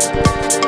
Señor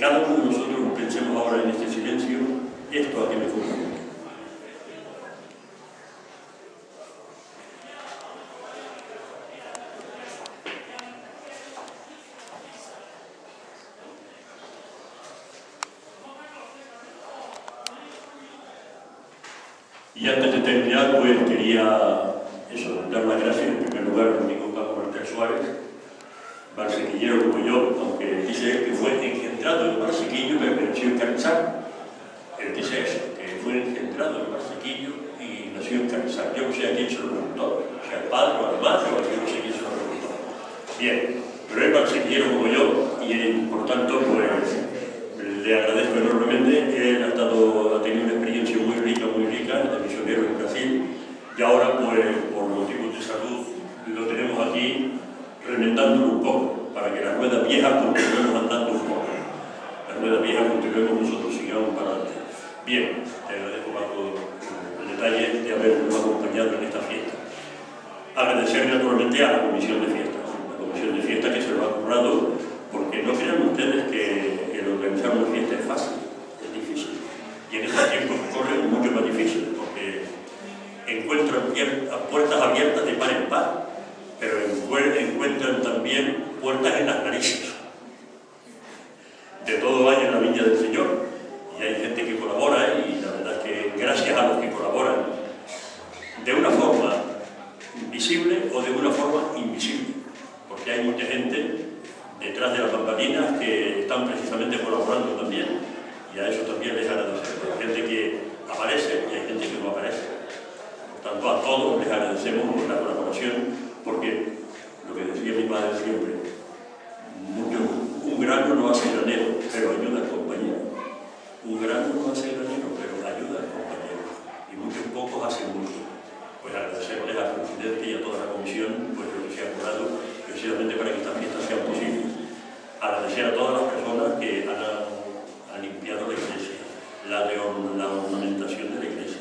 cada uno de nosotros pensemos ahora en este silencio, esto a qué me fue. Y antes de terminar, pues quería le agradezco enormemente. Él ha, estado, ha tenido una experiencia muy rica, muy rica de misionero en Brasil y ahora, pues, por motivos de salud, lo tenemos aquí remendándolo un poco para que la rueda vieja continuemos andando un poco. La rueda vieja continuemos nosotros, sigamos para adelante. Bien, te agradezco Paco el detalle de habernos acompañado en esta fiesta. Agradecer naturalmente a la comisión de fiestas, la comisión de fiestas que se lo ha currado, porque no crean ustedes organizar una fiesta es fácil, es difícil. Y en estos tiempos que corren mucho más difícil, porque encuentran puertas abiertas de par en par, pero encuentran también puertas en las narices. De todo hay en la viña del Señor, y hay gente que colabora, y la verdad es que gracias a los que colaboran, de una forma visible o de una forma invisible, porque hay mucha gente detrás de las lamparinas que están precisamente colaborando también. Y a eso también les agradecemos. Hay gente que aparece y hay gente que no aparece. Por tanto, a todos les agradecemos la colaboración porque lo que decía mi padre siempre, mucho, un grano no hace granero, pero ayuda al compañero. Un grano no hace granero, pero ayuda al compañero. Y muchos pocos hacen mucho. Pues agradecemos a la presidente y a toda la comisión pues, lo que se ha acordado agradecer a todas las personas que han, han limpiado la iglesia, la, la ornamentación de la iglesia,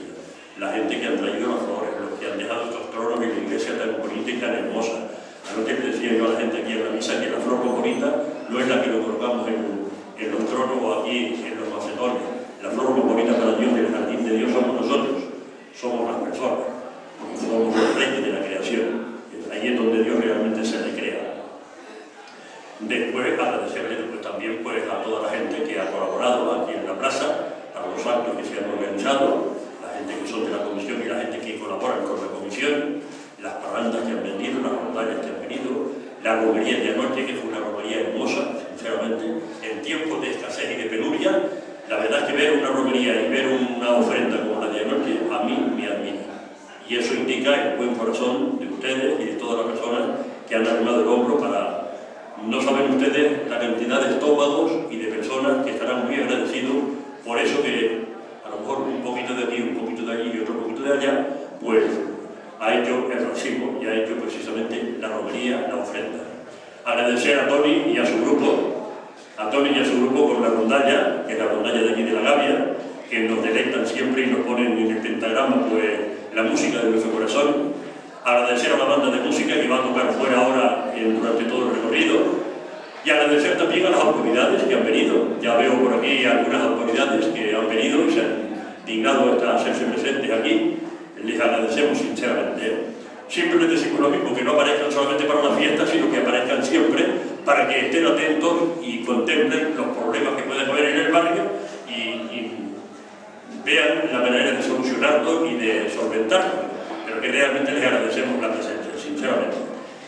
la gente que han traído las flores, los que han dejado estos tronos en la iglesia tan bonita y tan hermosa. Anoche le decía yo a la gente aquí en la misa que la flor más bonita no es la que lo colgamos en, en los tronos o aquí en los macedones. La flor más bonita para Dios del jardín de Dios somos nosotros, somos las personas, somos los reyes de la creación. Ahí es donde Dios realmente se Después agradecerle después también pues, a toda la gente que ha colaborado aquí en la plaza, a los actos que se han organizado, la gente que son de la comisión y la gente que colabora con la comisión, las parrandas que han venido, las rondallas que han venido, la romería de anoche, que fue una romería hermosa, sinceramente, en tiempos de escasez y de penuria, la verdad es que ver una romería y ver una ofrenda como la de anoche, a mí me admira. Y eso indica el buen corazón de ustedes y de todas las personas que han armado el hombro para... No saben ustedes la cantidad de estómagos y de personas que estarán muy agradecidos por eso que a lo mejor un poquito de aquí, un poquito de allí y otro poquito de allá, pues ha hecho el racimo y ha hecho precisamente la romería, la ofrenda. Agradecer a Tony y a su grupo, a Tony y a su grupo por la rondalla, que es la rondalla de aquí de la Gavia, que nos delectan siempre y nos ponen en el pentagrama pues, la música de nuestro corazón. Agradecer a la banda de música que va a tocar fuera ahora durante todo el recorrido. Y agradecer también a las autoridades que han venido. Ya veo por aquí algunas autoridades que han venido y se han dignado a hacerse presentes aquí les agradecemos sinceramente. Siempre les decimos lo mismo, que no aparezcan solamente para la fiesta, sino que aparezcan siempre para que estén atentos y contemplen los problemas que pueden haber en el barrio y, vean la manera de solucionarlos y de solventarlos. Que realmente les agradecemos la presencia, sinceramente.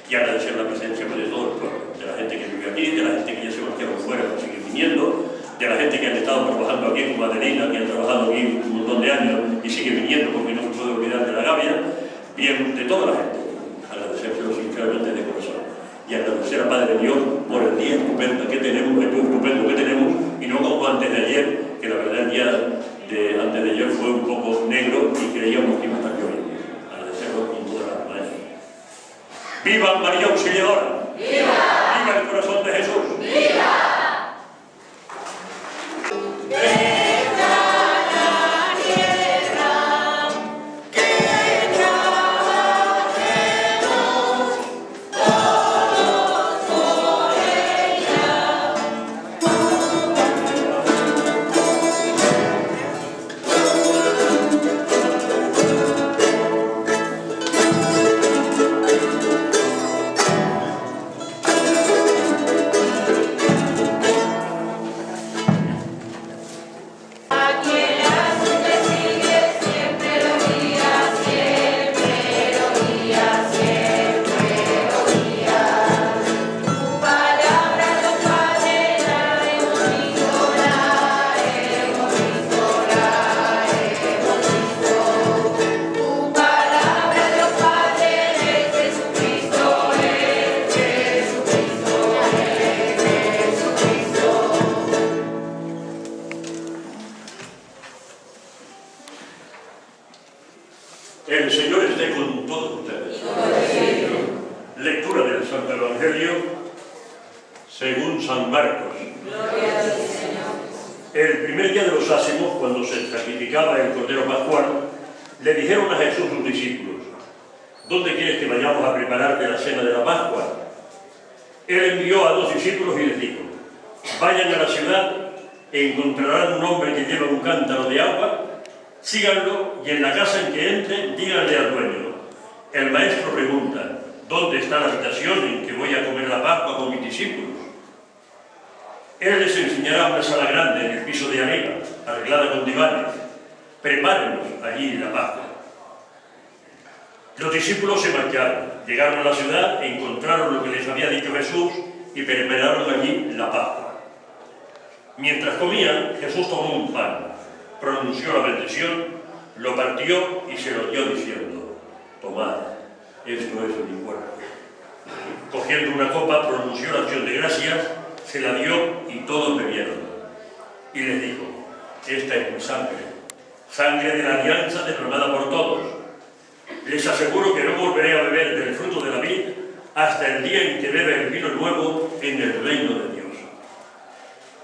Y agradecer la presencia de todo el pueblo, de la gente que vive aquí, de la gente que ya se marcharon fuera, que sigue viniendo, de la gente que han estado trabajando aquí como Adelina, que han trabajado aquí un montón de años y sigue viniendo porque no se puede olvidar de la Gavia, bien, de toda la gente. Agradecérselo sinceramente de corazón. Y agradecer a Padre Dios por el día estupendo que ¡Viva María Auxiliadora! ¡Viva! según San Marcos. El primer día de los ácimos, cuando se sacrificaba el cordero pascual, le dijeron a Jesús sus discípulos, ¿dónde quieres que vayamos a prepararte la cena de la Pascua? Él envió a dos discípulos y les dijo, vayan a la ciudad, encontrarán un hombre que lleva un cántaro de agua, síganlo y en la casa en que entre, díganle al dueño. El maestro pregunta, ¿dónde está la habitación en que voy a comer la Pascua con mis discípulos? Él les enseñará una sala grande en el piso de arriba, arreglada con divanes. Prepárenos allí la Pascua. Los discípulos se marcharon, llegaron a la ciudad, e encontraron lo que les había dicho Jesús y prepararon allí la Pascua. Mientras comían, Jesús tomó un pan, pronunció la bendición, lo partió y se lo dio diciendo, tomad, esto es mi cuerpo. Cogiendo una copa, pronunció la acción de gracias se la dio y todos bebieron. Y les dijo, esta es mi sangre, sangre de la alianza derramada por todos. Les aseguro que no volveré a beber del fruto de la vid hasta el día en que bebe el vino nuevo en el reino de Dios.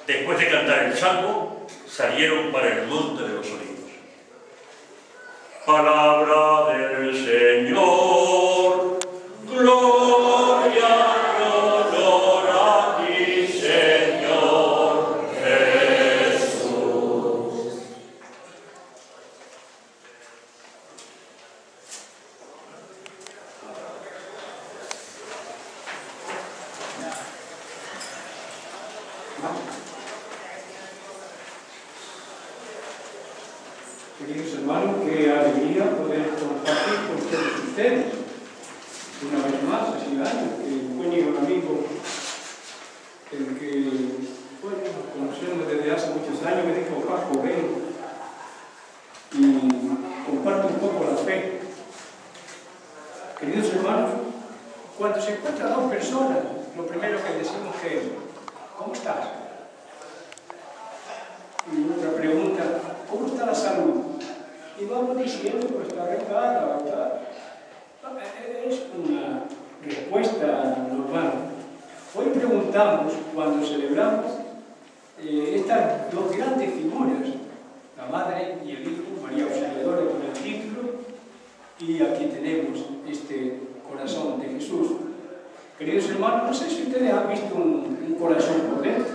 Después de cantar el salmo, salieron para el monte de los olivos. Palabra del Señor. Gloria le decimos que, ¿cómo estás? Y otra pregunta, ¿cómo está la salud? Y vamos diciendo, pues está arreglada, está... Eh, eh, es una respuesta normal. Hoy preguntamos, cuando celebramos eh, estas dos grandes figuras, la Madre y el Hijo, María Auxiliadora con el título, y aquí tenemos este corazón de Jesús, Queridos hermanos, no sé si ustedes han visto un, corazón por dentro.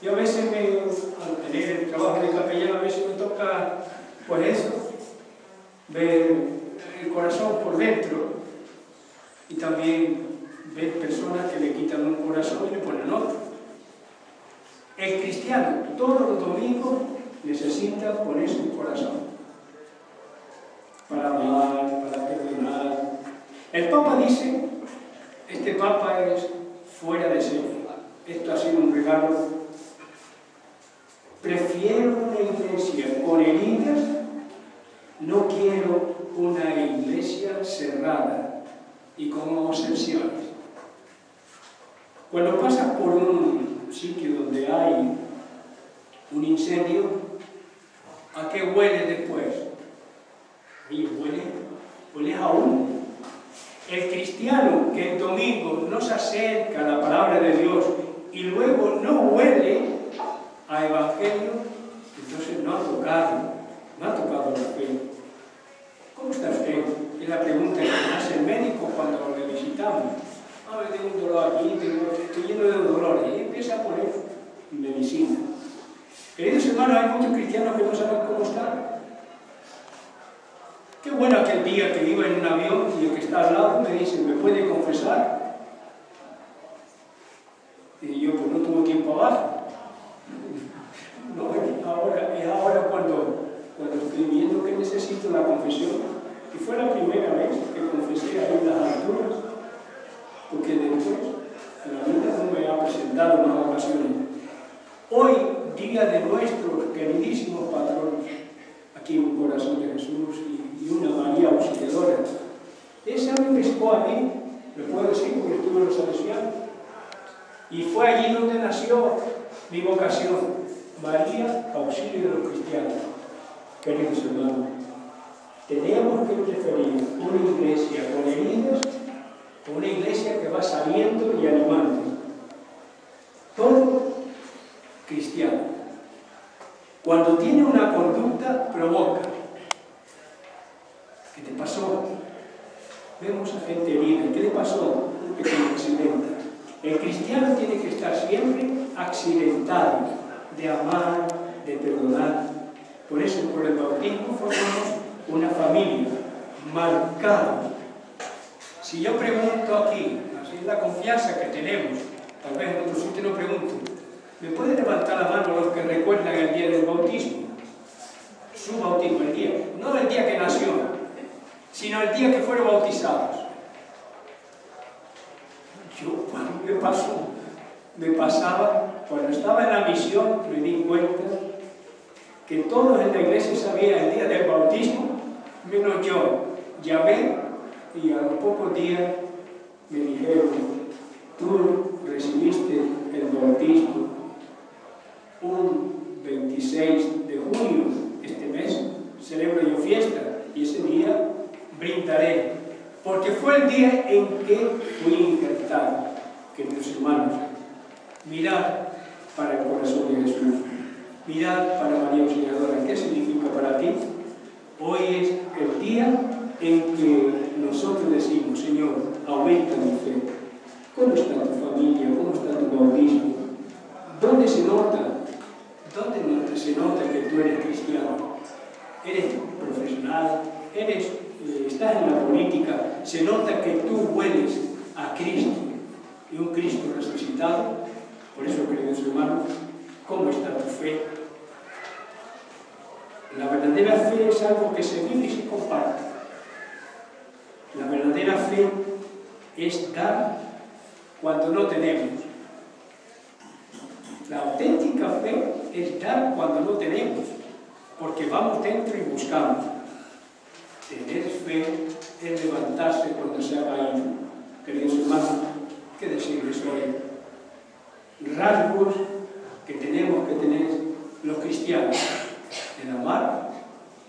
Yo a veces, me, al tener el trabajo de capellán, a veces me toca, pues eso, ver el corazón por dentro y también ver personas que le quitan un corazón y le ponen otro. El cristiano todos los domingos necesita ponerse un corazón para amar, para perdonar. El Papa dice, este Papa es fuera de sí. Esto ha sido un regalo Prefiero una iglesia con heridas, no quiero una iglesia cerrada y con obsesiones. Cuando pasas por un sitio donde hay un incendio, ¿a qué huele después? Y huele, huele a humo. El cristiano que el domingo no se acerca a la palabra de Dios y luego no huele a evangelio, entonces no ha tocado, no ha tocado la fe. ¿Cómo está usted? Es la pregunta que me hace el médico cuando le visitamos. A ver, tengo un dolor aquí, tengo, estoy lleno de dolores. Y empieza a poner medicina. Queridos hermanos, hay muchos cristianos que no saben cómo están. Qué bueno aquel día que iba en un avión y el que está al lado me dice, ¿me puede confesar? Y yo, pues no tuve tiempo abajo. No, ahora, es ahora cuando, cuando estoy viendo que necesito la confesión. Y fue la primera vez que confesé ahí en las alturas, porque después la vida no me ha presentado más ocasiones. Hoy, día de nuestros queridísimos patronos, aquí un corazón de Jesús y, y una María auxiliadora. Esa me pescó a mí, lo puedo decir porque estuve en los salesianos. Y fue allí donde nació mi vocación. María, auxilio de los cristianos. Queridos hermanos, tenemos que preferir una iglesia con heridas una iglesia que va saliendo y animando. Todo cristiano. Cuando tiene una conducta, provoca. ¿Qué te pasó? Vemos a gente herida. ¿Qué le pasó? Un pequeño accidente. El cristiano tiene que estar siempre accidentado de amar, de perdonar. Por eso, por el bautismo formamos una familia marcada. Si yo pregunto aquí, así es la confianza que tenemos, tal vez en otro sitio no pregunto, ¿me puede levantar la mano los que recuerdan el día del bautismo? Su bautismo, el día, no el día que nació, sino el día que fueron bautizados. Yo, me pasó? Me pasaba cuando estaba en la misión me di cuenta que todos en la iglesia sabían el día del bautismo, menos yo. Llamé y a los pocos días me dijeron, tú recibiste el bautismo un 26 de junio, este mes, celebro yo fiesta y ese día brindaré, porque fue el día en que fui injertado, queridos hermanos. Mirad, para el corazón de Jesús. Mirad para María Auxiliadora, ¿qué significa para ti? Hoy es el día en que nosotros decimos, Señor, aumenta mi fe. ¿Cómo está tu familia? ¿Cómo está tu bautismo? ¿Dónde se nota? ¿Dónde se nota que tú eres cristiano? ¿Eres profesional? ¿Eres, eh, ¿Estás en la política? ¿Se nota que tú hueles a Cristo un Cristo resucitado? Por eso, queridos hermanos, ¿cómo está tu fe? La verdadera fe es algo que se vive y se comparte. La verdadera fe es dar cuando no tenemos. La auténtica fe es dar cuando no tenemos, porque vamos dentro y buscamos. Tener fe es levantarse cuando se ha caído. Queridos hermanos, ¿qué decirles hoy? Rasgos que tenemos que tener los cristianos, el amar,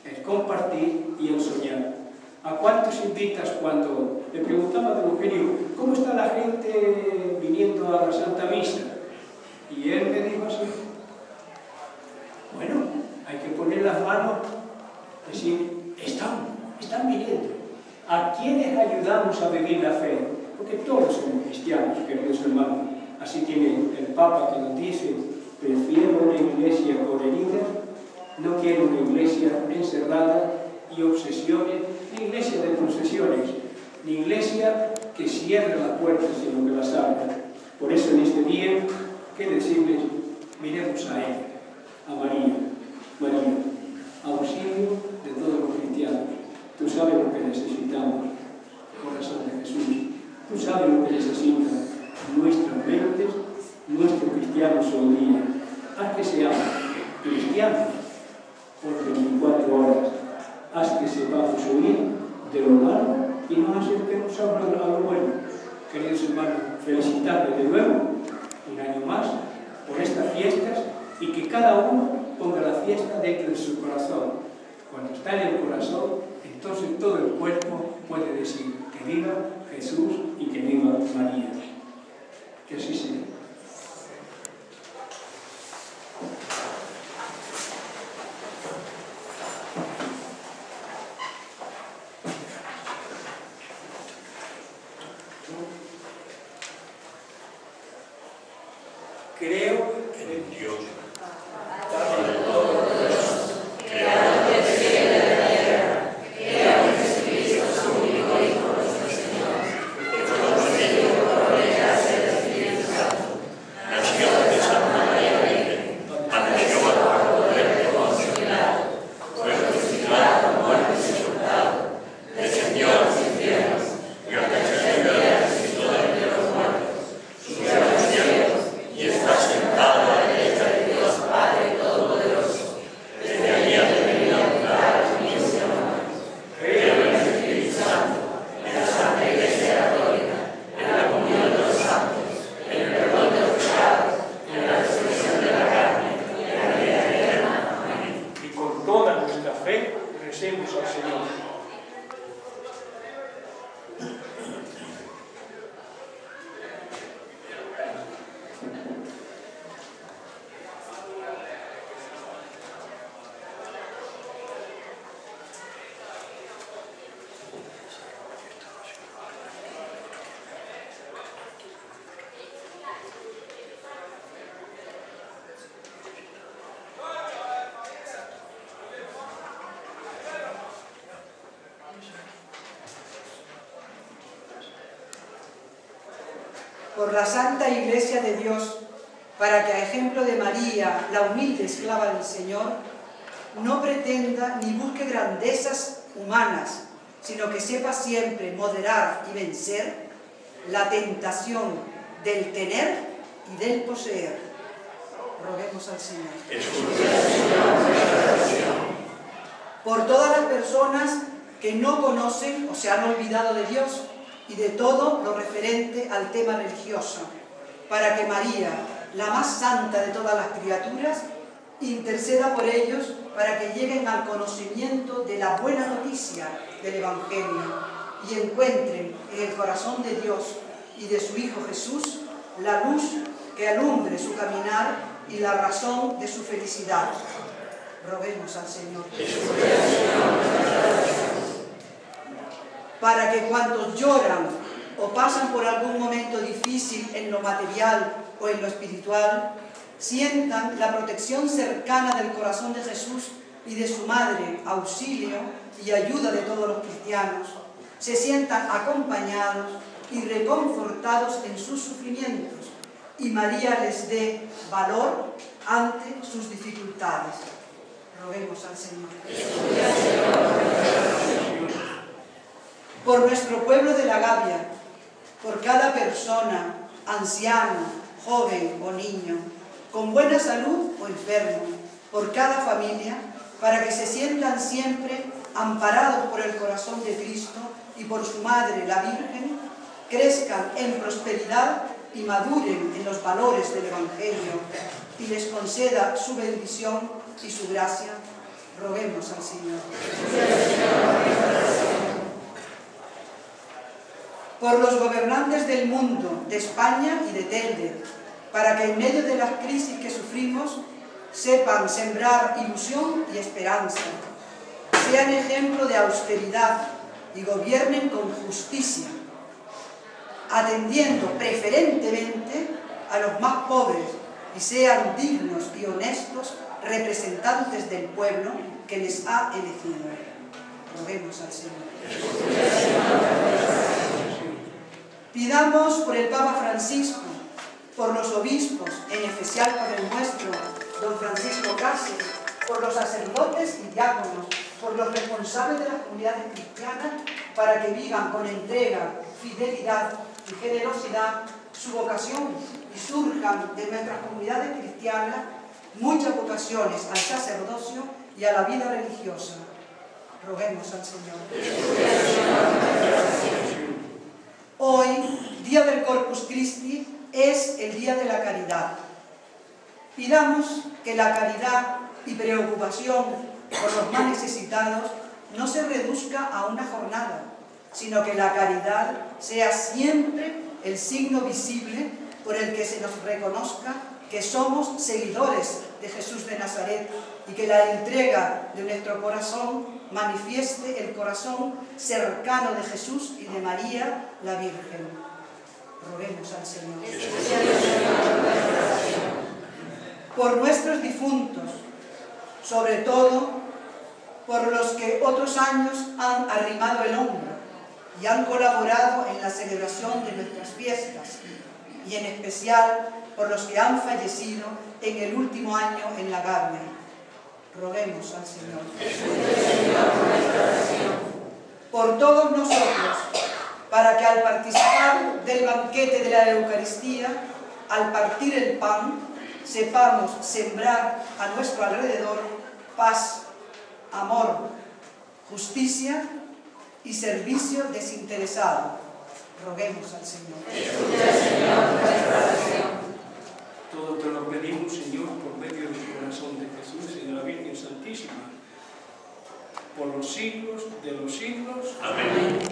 el compartir y el soñar. ¿A cuántos invitas cuando le preguntaba a Eugenio, ¿cómo está la gente viniendo a la Santa Misa? Y él me dijo así, bueno, hay que poner las manos, decir, están, están viniendo. ¿A quiénes ayudamos a vivir la fe? Porque todos somos cristianos, queridos hermanos. Así tiene el Papa que nos dice, prefiero una iglesia con heridas, no quiero una iglesia encerrada y obsesiones, ni iglesia de posesiones, ni iglesia que cierre las puertas, sino que las abra. Por eso en este día, ¿qué decirles? Miremos a Él, a María. María, auxilio de todos los cristianos. Tú sabes lo que necesitamos, corazón de Jesús. Tú sabes lo que necesitan nuestras mentes, nuestros cristianos hoy día. Haz que seamos cristianos por 24 horas. Haz que sepamos huir de lo malo y nos abran a lo bueno. Queridos hermanos, felicitarles de nuevo, un año más, por estas fiestas y que cada uno ponga la fiesta dentro de su corazón. Cuando está en el corazón, entonces todo el cuerpo puede decir que viva Jesús y que viva María. Que así sea. Creo en Dios. Nació de Santa María Virgen, padeció bajo el poder de Poncio Pilato, fue crucificado, muerto y sepultado, descendió a los infiernos, y al tercer día resucitó de entre los muertos, subió a los cielos y está sentado a la derecha de Dios Padre Todopoderoso. Desde allí ha de venir a juzgar a los vivos y a los muertos. Creo en el Espíritu Santo, en la Santa Iglesia Católica, en la comunión de los santos, en el perdón de los pecados, en la resurrección de la carne, y en la vida eterna. Amén. y con toda nuestra fe recemos al Señor. Por la Santa Iglesia de Dios, para que a ejemplo de María, la humilde esclava del Señor, no pretenda ni busque grandezas humanas, sino que sepa siempre moderar y vencer la tentación del tener y del poseer. Roguemos al Señor. Por todas las personas que no conocen o se han olvidado de Dios y de todo lo referente al tema religioso, para que María, la más santa de todas las criaturas, interceda por ellos para que lleguen al conocimiento de la buena noticia del Evangelio y encuentren en el corazón de Dios y de su Hijo Jesús la luz que alumbre su caminar y la razón de su felicidad. Roguemos al Señor. Para que cuantos lloran o pasan por algún momento difícil en lo material o en lo espiritual, sientan la protección cercana del corazón de Jesús y de su Madre, auxilio y ayuda de todos los cristianos, se sientan acompañados y reconfortados en sus sufrimientos y María les dé valor ante sus dificultades. Roguemos al Señor. Por nuestro pueblo de la Gavia, por cada persona, anciano, joven o niño, con buena salud o enfermo, por cada familia, para que se sientan siempre amparados por el corazón de Cristo y por su Madre, la Virgen, crezcan en prosperidad y maduren en los valores del Evangelio y les conceda su bendición y su gracia, roguemos al Señor. Por los gobernantes del mundo, de España y de Telde, para que en medio de las crisis que sufrimos sepan sembrar ilusión y esperanza, sean ejemplo de austeridad y gobiernen con justicia, atendiendo preferentemente a los más pobres y sean dignos y honestos representantes del pueblo que les ha elegido. Roguemos al Señor. Pidamos por el Papa Francisco, por los obispos, en especial por el nuestro, don Francisco Cáceres, por los sacerdotes y diáconos, por los responsables de las comunidades cristianas, para que vivan con entrega, fidelidad y generosidad su vocación y surjan de nuestras comunidades cristianas muchas vocaciones al sacerdocio y a la vida religiosa. Roguemos al Señor. Hoy, día del Corpus Christi, es el día de la caridad. Pidamos que la caridad y preocupación por los más necesitados no se reduzca a una jornada, sino que la caridad sea siempre el signo visible por el que se nos reconozca que somos seguidores de Jesús de Nazaret y que la entrega de nuestro corazón manifieste el corazón cercano de Jesús y de María, la Virgen. Roguemos al Señor. Por nuestros difuntos, sobre todo por los que otros años han arrimado el hombro y han colaborado en la celebración de nuestras fiestas, y en especial por los que han fallecido en el último año en la Gavia. Roguemos al Señor. Por todos nosotros, para que al participar del banquete de la Eucaristía, al partir el pan, sepamos sembrar a nuestro alrededor paz, amor, justicia y servicio desinteresado. Roguemos al Señor. Todo te lo pedimos, Señor, por medio del corazón de Jesús y de la Virgen Santísima, por los siglos de los siglos. Amén.